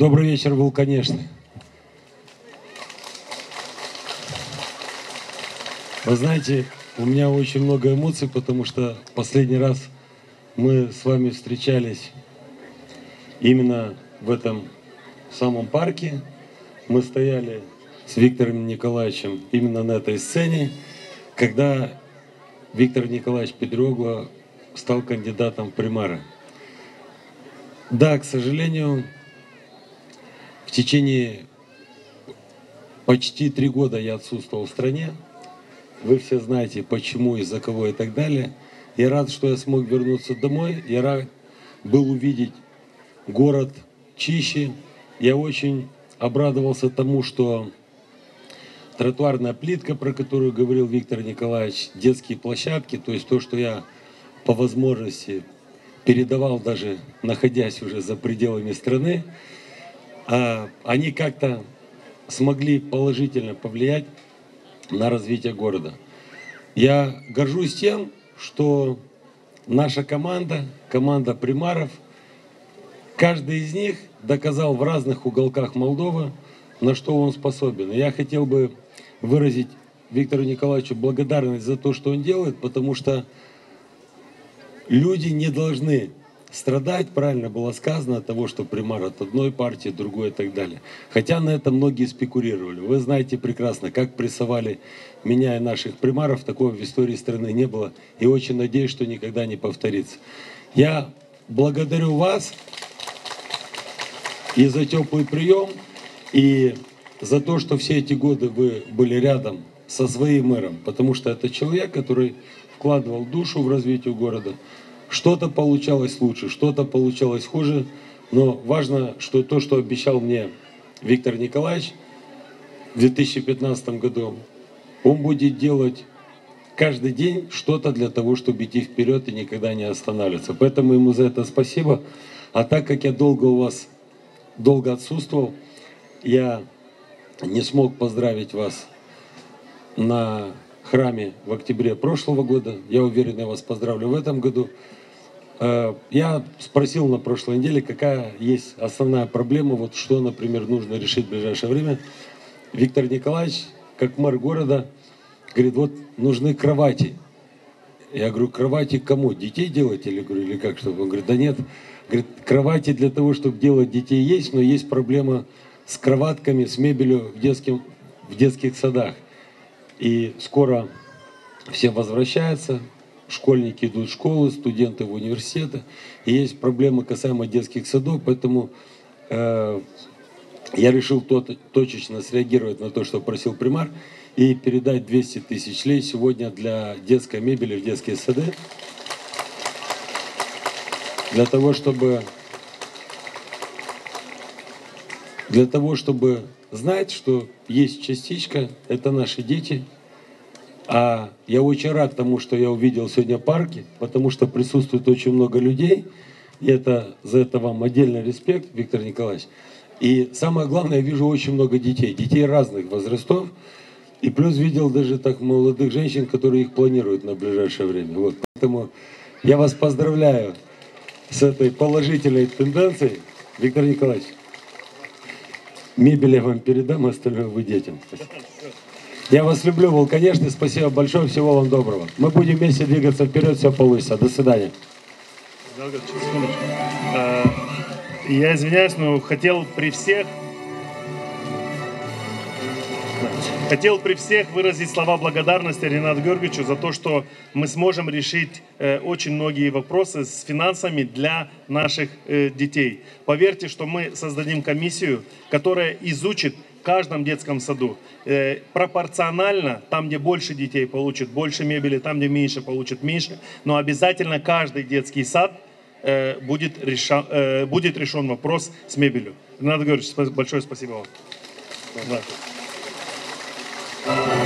добрый вечер был, конечно. Вы знаете, у меня очень много эмоций, потому что последний раз мы с вами встречались именно в этом самом парке. Мы стояли с Виктором Николаевичем именно на этой сцене, когда Виктор Николаевич Педрогло стал кандидатом в примара. Да, к сожалению, в течение почти три года я отсутствовал в стране. Вы все знаете, почему, из-за кого и так далее. Я рад, что я смог вернуться домой. Я рад был увидеть город чище. Я очень обрадовался тому, что тротуарная плитка, про которую говорил Виктор Николаевич, детские площадки, то есть то, что я по возможности передавал даже находясь уже за пределами страны, они как-то смогли положительно повлиять на развитие города. Я горжусь тем, что наша команда, команда примаров, каждый из них доказал в разных уголках Молдовы, на что он способен. Я хотел бы выразить Виктору Николаевичу благодарность за то, что он делает, потому что люди не должны страдать, правильно было сказано, от того, что примар от одной партии, другой и так далее. Хотя на это многие спекулировали. Вы знаете прекрасно, как прессовали меня и наших примаров, такого в истории страны не было. И очень надеюсь, что никогда не повторится. Я благодарю вас и за теплый прием, и за то, что все эти годы вы были рядом со своим мэром, потому что это человек, который вкладывал душу в развитие города. Что-то получалось лучше, что-то получалось хуже, но важно, что то, что обещал мне Виктор Николаевич в 2015 году, он будет делать каждый день что-то для того, чтобы идти вперед и никогда не останавливаться. Поэтому ему за это спасибо. А так как я долго у вас, долго отсутствовал, я не смог поздравить вас на храме в октябре прошлого года. Я уверен, я вас поздравлю в этом году. Э, я спросил на прошлой неделе, какая есть основная проблема, вот что, например, нужно решить в ближайшее время. Виктор Николаевич, как мэр города, говорит, вот нужны кровати. Я говорю, кровати кому? Детей делать или, говорю, или как? Чтобы? Он говорит, да нет. Говорит, кровати для того, чтобы делать детей есть, но есть проблема с кроватками, с мебелью в, детским, в детских садах. И скоро все возвращаются, школьники идут в школы, студенты в университеты. Есть проблемы касаемо детских садов, поэтому э, я решил тот, точечно среагировать на то, что просил примар, и передать 200 тысяч лей сегодня для детской мебели в детские сады. Для того, чтобы для того, чтобы знать, что есть частичка, это наши дети. А я очень рад тому, что я увидел сегодня парки, потому что присутствует очень много людей. И это, за это вам отдельный респект, Виктор Николаевич. И самое главное, я вижу очень много детей, детей разных возрастов. И плюс видел даже так молодых женщин, которые их планируют на ближайшее время. Вот. Поэтому я вас поздравляю с этой положительной тенденцией. Виктор Николаевич, Мебель я вам передам, остальное вы детям. Я вас люблю, Волконежный. Спасибо большое. Всего вам доброго. Мы будем вместе двигаться вперед. Все получится. До свидания. Э, я извиняюсь, но хотел при всех Хотел при всех выразить слова благодарности Ренату Георгиевичу за то, что мы сможем решить э, очень многие вопросы с финансами для наших э, детей. Поверьте, что мы создадим комиссию, которая изучит в каждом детском саду э, пропорционально, там, где больше детей получит больше мебели, там, где меньше получит меньше, но обязательно каждый детский сад э, будет, реша, э, будет решен вопрос с мебелью. Ренат Георгиевич, большое спасибо вам. Да. Thank you.